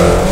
Uh...